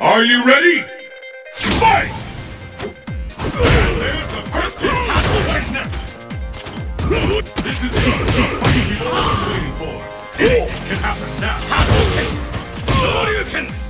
Are you ready? Fight! This is. The fight we've been waiting for. Anything can happen now. Shoryuken! Shoryuken!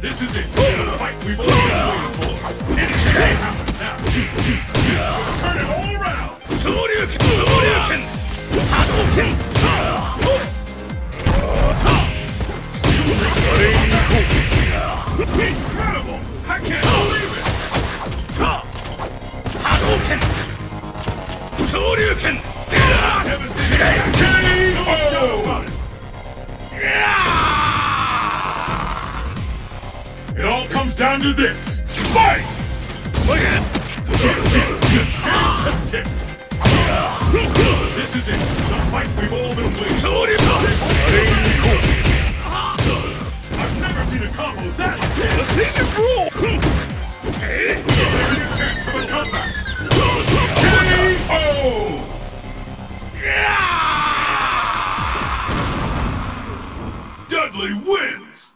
This is it. The fight we've all been waiting for. Anything can happen now. Turn it all around. Shoryuken! Shoryuken! Hadouken! Incredible! I can't believe it! Hadouken! Shoryuken! Devastating! Down to this. Fight! This is it. The fight we've all been waiting! I've never seen a combo that intense. Hey! There's a chance comeback. KO! Dudley wins!